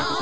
hold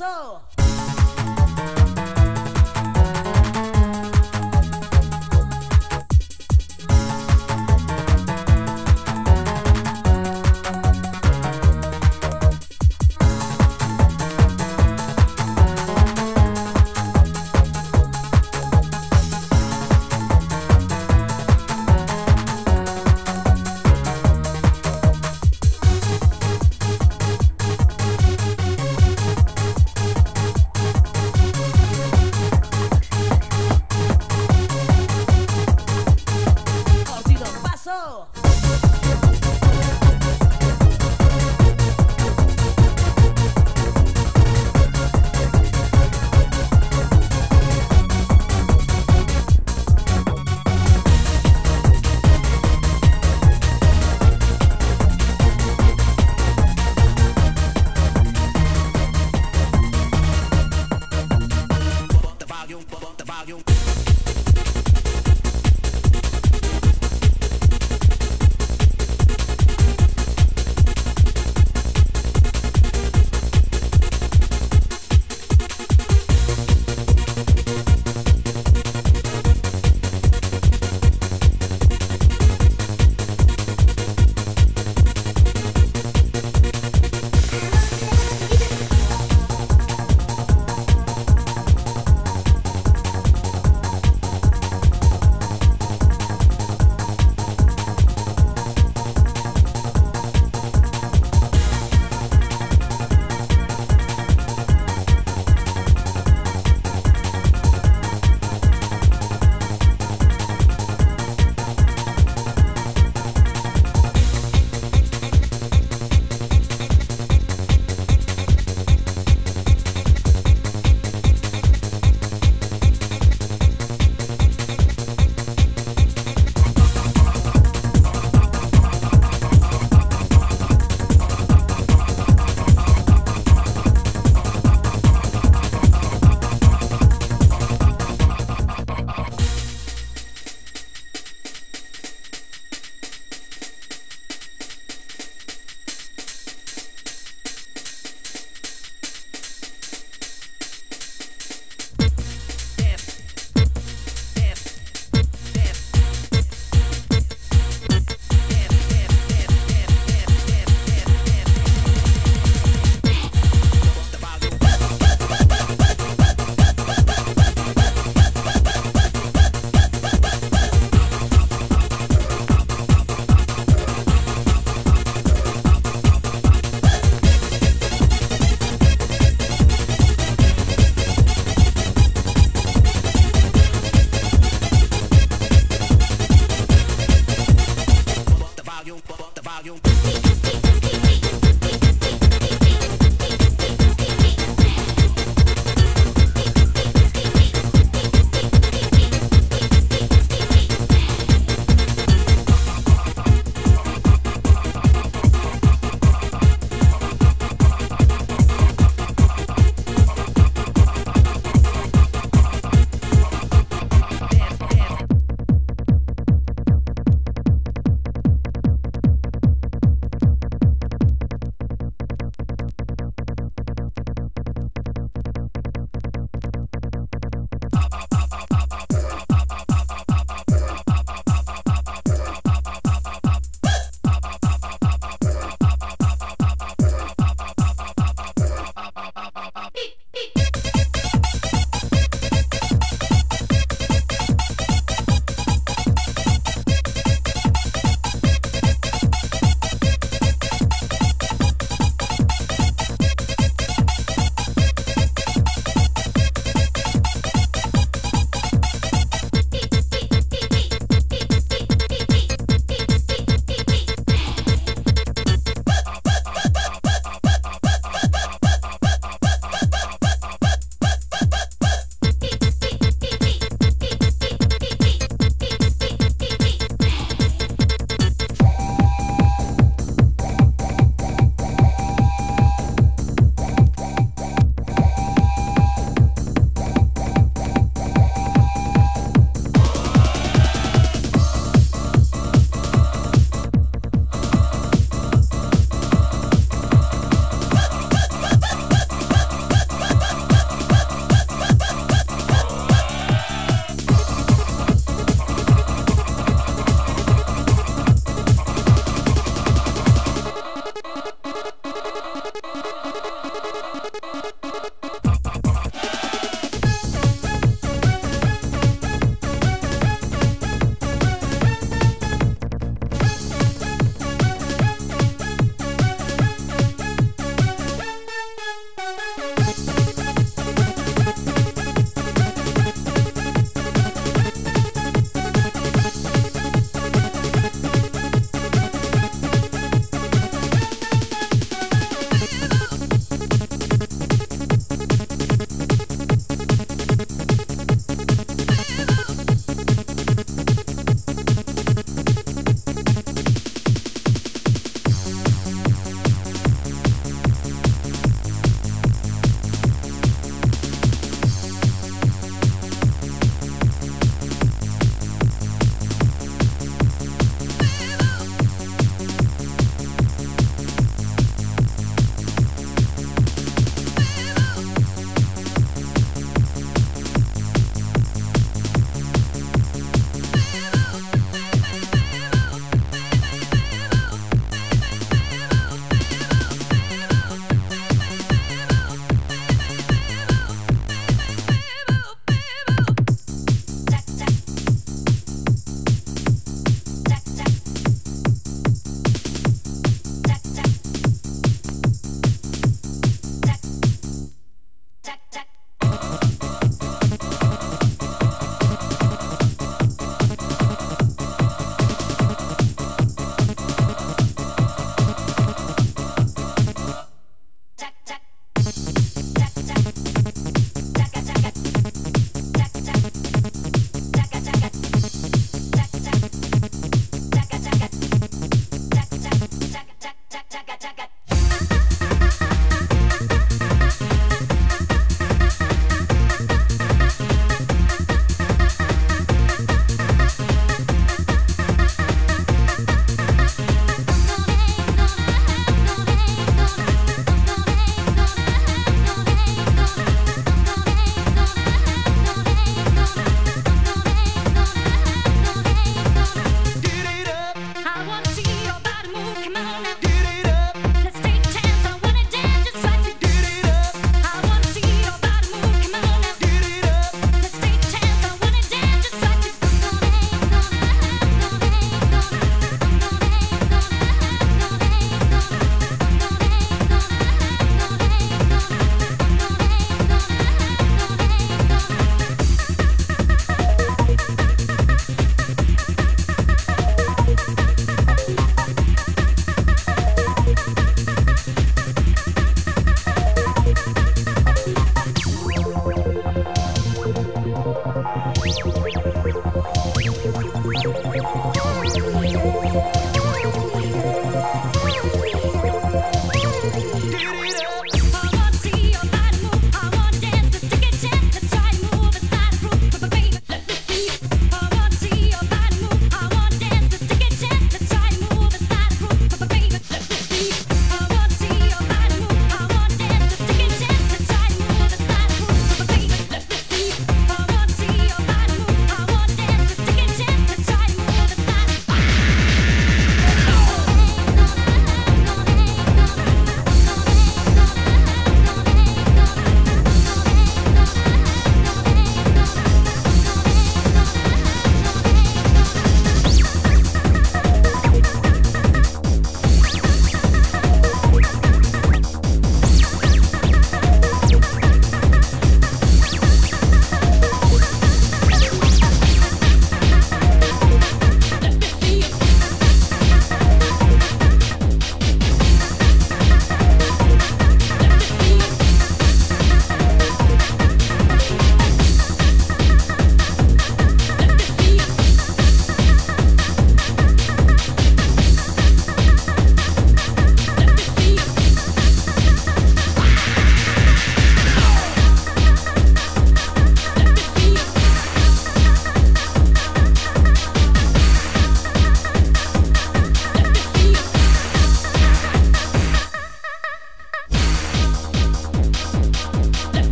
Ordino,